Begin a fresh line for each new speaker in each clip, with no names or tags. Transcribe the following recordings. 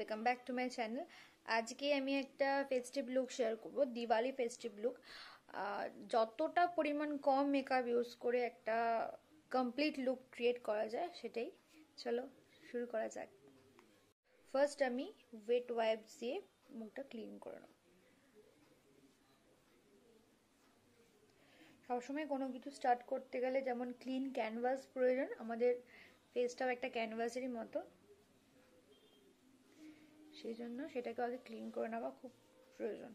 Welcome back to my channel আজকে আমি একটা ফেস্টিভ লুক শেয়ার করব, দিওয়ালি ফেস্টিভ লুক যতটা পরিমাণ কম মেকআপ ইউজ করে একটা কমপ্লিট লুক ক্রিয়েট করা যায় সেটাই। চলো শুরু করা যাক। ফার্স্ট আমি ওয়েট ওয়াইপস দিয়ে মুখটা ক্লিন করে নেব। সবসময় কোনো কিছু স্টার্ট করতে গেলে যেমন ক্লিন ক্যানভাস প্রয়োজন, আমাদের ফেসটাও একটা ক্যানভাসেরই মতো। সেই জন্য সেটাকে আগে ক্লিন করে নেওয়া খুব প্রয়োজন।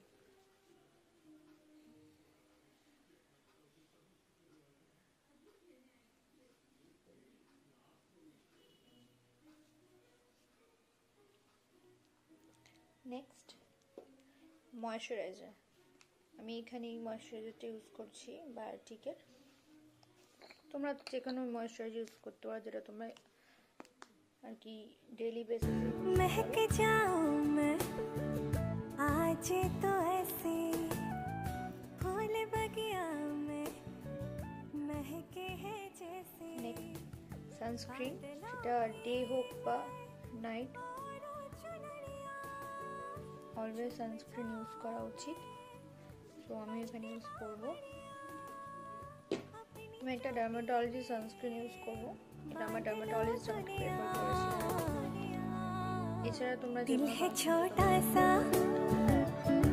নেক্সট ময়শ্চারাইজার আমি এখানে এই ময়শ্চারাইজারটা ইউজ করছি, বায়োটিকের। তোমরা যে কোনো ময়শ্চারাইজার ইউজ করতে পারো, যেটা তোমরা আর কি ডেলি বেসিসে
महक जाऊं मैं आज तो ऐसे फूल बगिया में महके हैं जैसे
নেক্সট সানস্ক্রিন সেটা ডে হোক বা নাইট অলওয়েজ সানস্ক্রিন ইউজ করা উচিত সো আমি এখানে ইউজ করব আমি একটা ডার্মাটোলজি সানস্ক্রিন ইউজ করব এটা আমার ডার্মাটোলজিস্ট আমাকে প্রেফার করেছিল এছাড়া তোমরা যে
दिल
কোনো
है छोटा सा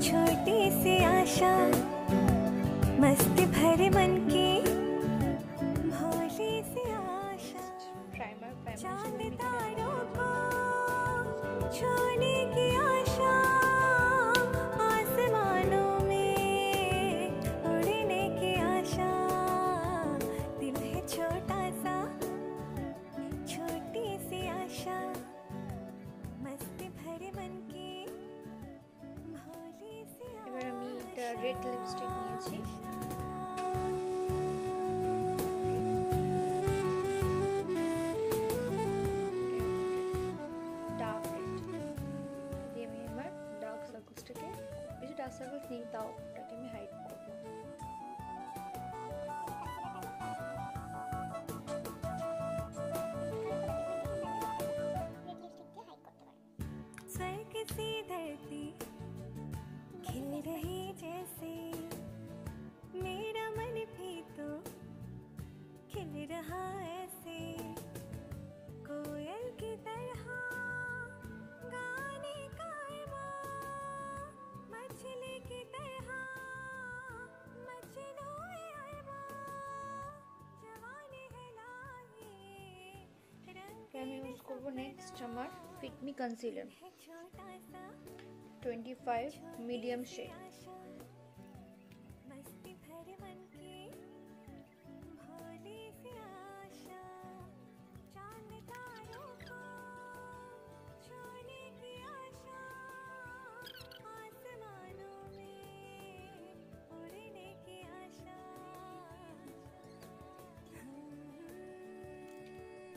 छोटी सी आशा मस्ती भरे मन की भोली सी आशा
প্রাইমার
चांद
প্রাইমার
तारों को छूने की
রেড লিপস্টিক নিয়েছি। ডার্ক রেড দিয়ে ওকে আমি ইউজ করব নেক্সট আমার
Fit Me concealer twenty five medium shade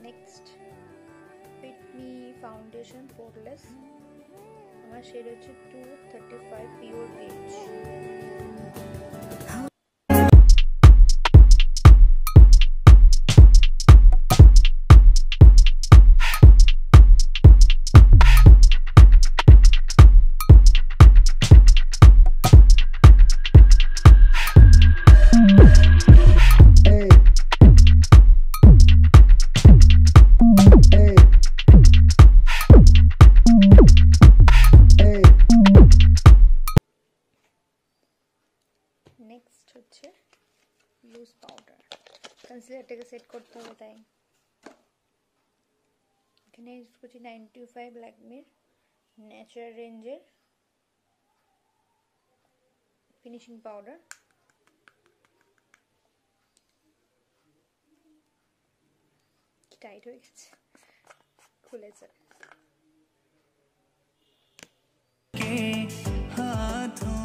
next
Fit Me foundation poreless আমার শেড হচ্ছে two thirty five pure beige করছি নাইনটি ফাইভ ল্যাকমির ন্যাচারাল রেঞ্জের ফিনিশিং পাউডার। টাইট হয়ে গেছে। খুলেছে।
के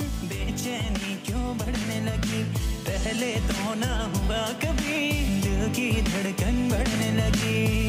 बेचैनी क्यों बढ़ने लगी? पहले तो ना हुआ कभी दिल की धड़कन बढ़ने लगी।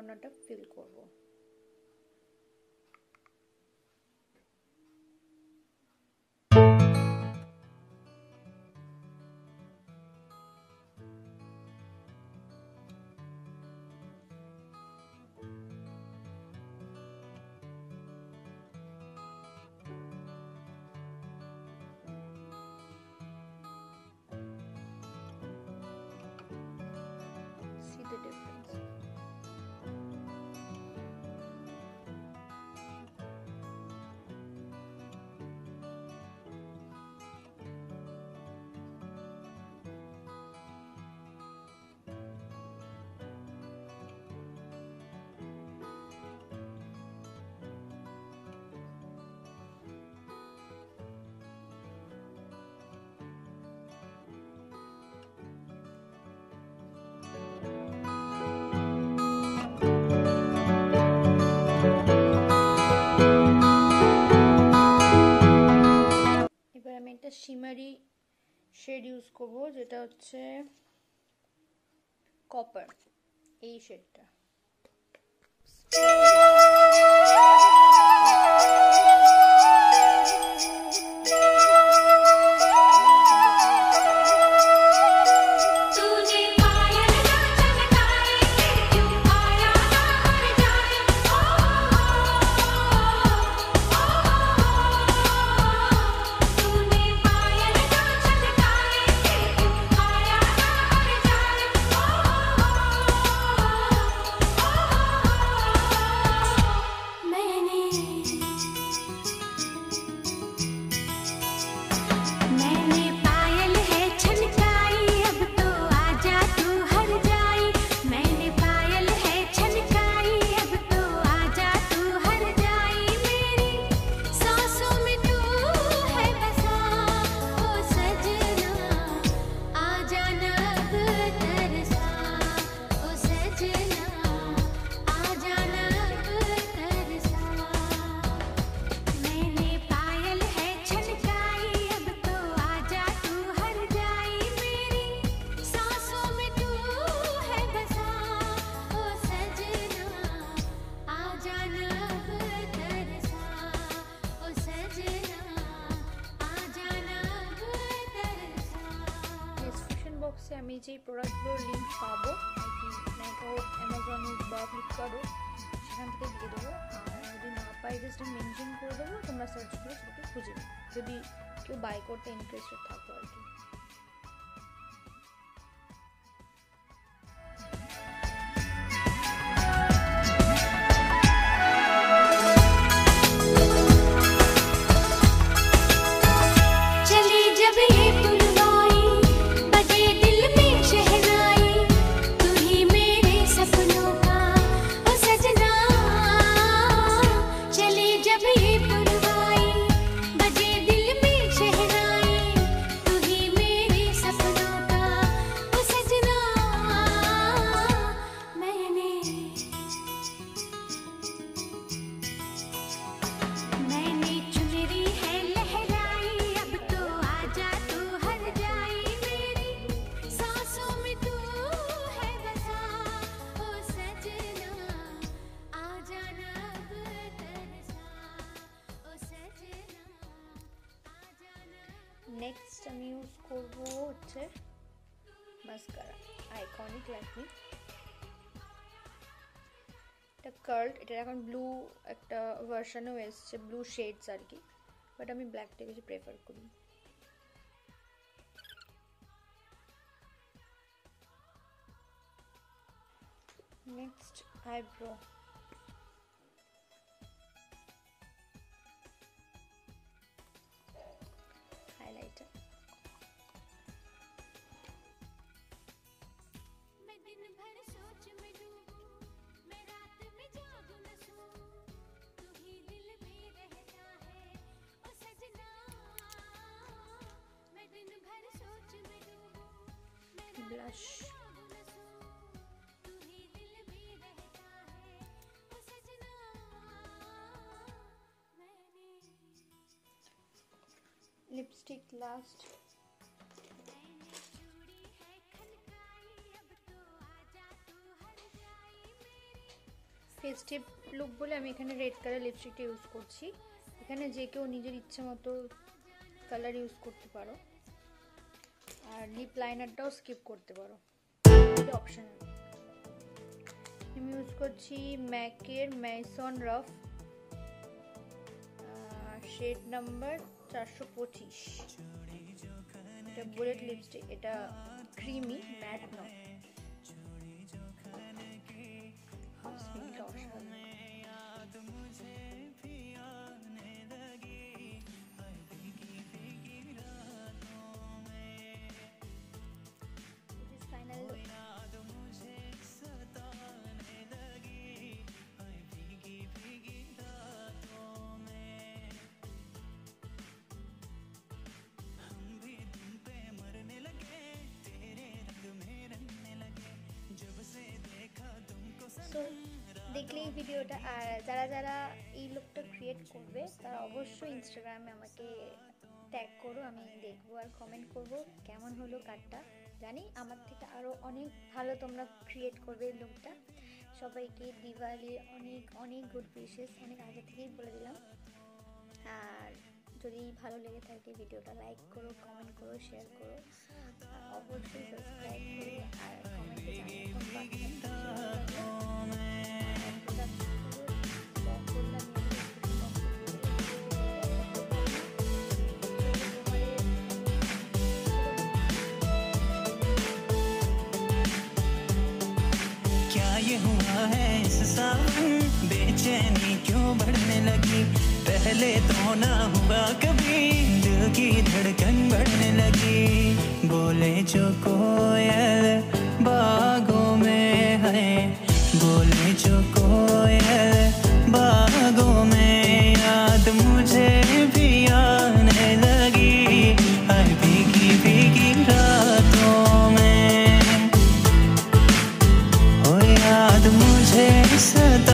কর্নারটা ফিল করব। শিমারি শেড ইউজ করব যেটা হচ্ছে কপার এই শেডটা। নিচেই প্রোডাক্টগুলোর লিঙ্ক পাবো। আর কি নাইট হোক অ্যামাজন হোক বা ফ্লিপকার্ট হোক, সেখান থেকে দিয়ে দেবো। যদি না পাই জাস্ট মেনশন করে দেবো, তোমরা সার্চ করে সেটাকে খুঁজে যদি কেউ বাই করতে ইন্টারেস্টেড থাকো আর কি।
হচ্ছে মাস্কারা আইকনিক ল্যাকমি এটা কার্ড এটা এখন ব্লু একটা ভার্সনও এসছে ব্লু শেডস আর কি। বাট আমি ব্ল্যাকটা বেশি প্রেফার করি।
Next eyebrow
blush lipstick last festive look বলে আমি এখানে রেড কালার লিপস্টিকটা ইউজ করছি। এখানে যে কেউ নিজের ইচ্ছে মতো কালার ইউজ করতে পারো। আর লিপ লাইনারটাও স্কিপ করতে পারো। অপশনাল আমি ইউজ করছি ম্যাকের ম্যাসন রফ শেড নাম্বার চারশো পঁচিশ। এটা বুলেট লিপস্টিক এটা ক্রিমি ম্যাট নয়। So, দেখলে এই ভিডিওটা আর যারা যারা এই লুকটা ক্রিয়েট করবে তারা অবশ্যই ইনস্টাগ্রামে আমাকে ট্যাগ করো আমি দেখব আর কমেন্ট করব কেমন হলো কার্ডটা জানি আমার থেকে আরও অনেক ভালো তোমরা ক্রিয়েট করবে এই লুকটা সবাইকে দিওয়ালির অনেক অনেক গুড উইশেস অনেক আগে থেকেই বলে দিলাম। আর যদি ভালো লেগে থাকে ভিডিওটা লাইক করো কমেন্ট করো শেয়ার করো। অবশ্যই সাবস্ক্রাইব করো আর কমেন্টে জানিয়ে
है इस बेचैनी क्यों बढ़ने लगी? पहले तो ना हुआ कभी। दिल की धड़कन बढ़ने लगी। बोले जो कोयल बागों में है। बोले जो कोयल